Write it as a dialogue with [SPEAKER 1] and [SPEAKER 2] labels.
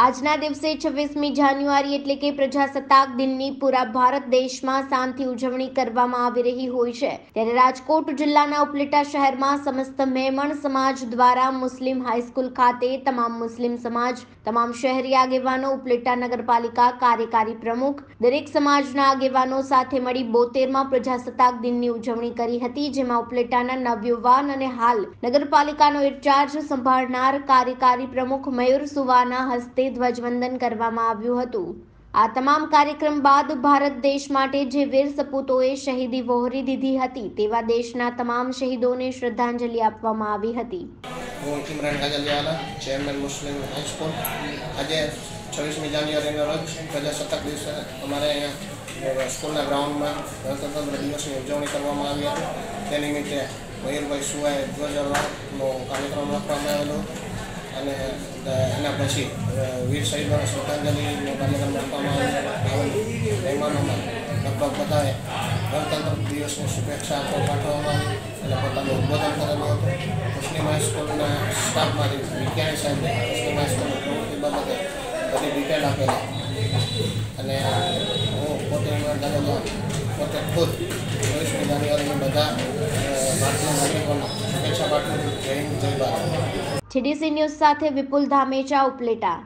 [SPEAKER 1] આજના દિવસે છવ્વીસમી જાન્યુઆરી એટલે કે પ્રજાસત્તાક દિનની પૂરા ભારત દેશમાં શાંતિ ઉજવણી કરવામાં આવી રહી હોય છે. ત્યારે રાજકોટ જિલ્લાના ઉપલેટા શહેરમાં સમસ્ત મેમણ સમાજ દ્વારા મુસ્લિમ હાઈસ્કૂલ ખાતે તમામ મુસ્લિમ સમાજ, તમામ શહેરી આગેવાનો, ઉપલેટા નગરપાલિકા કાર્યકારી પ્રમુખ, દરેક સમાજના આગેવાનો સાથે મળી બોતેરમાં પ્રજાસત્તાક દિનની ઉજવણી કરી હતી, જેમાં ઉપલેટાના નવયુવાન અને હાલ નગરપાલિકાનો ઇન્ચાર્જ સંભાળનાર કાર્યકારી પ્રમુખ મયુર સુવાના હસ્તે ધ્વજવંદન કરવામાં આવ્યું હતું. આ તમામ કાર્યક્રમ બાદ ભારત દેશ માટે જે વીર સપૂતોએ શહીદી વહોરી દીધી હતી તેવા દેશના તમામ શહીદોને શ્રદ્ધાંજલિ આપવામાં આવી હતી.
[SPEAKER 2] હું Imran Kajaliyawala chairman Muslim high school આજે છવ્વીસમી જાન્યુઆરીના રોજ પ્રજાસત્તાક દિવસે અમારે અહીંયા સ્કૂલના ગ્રાઉન્ડમાં ગણતંત્ર દિવસની ઉજવણી કરવામાં આવી હતી. તે નિમિત્તે મયુરભાઈ સુવાએ ધ્વજવંદનનો કાર્યક્રમ રાખવામાં આવેલો. અને એના પછી વીર શહીદોને શ્રદ્ધાંજલિનો કાર્યક્રમ રાખવામાં આવેલો મહેમાનોમાં લગભગ બધાએ ગણતંત્ર દિવસની શુભેચ્છા આપવા પાઠવવામાં આવી અને પોતાનું ઉદ્બોધન કરેલું હતું. મુસ્લિમ હાઈસ્કૂલના સ્ટાફમાંથી વિજ્ઞાની સાહેબે મુસ્લિમ હાઈસ્કૂલની પ્રવૃત્તિ બાબતે બધી ડિટેલ આપેલી. અને હું પોતે પોતે ખુદ ચોવીસમી જાન્યુઆરીની બધા અ, ભારતીય નાગરિકોને શુભેચ્છા પાઠવું જય હિન્દ જય ભારત.
[SPEAKER 1] જીડીસી ન્યૂઝ સાથે વિપુલ ધામેચા ઉપલેટા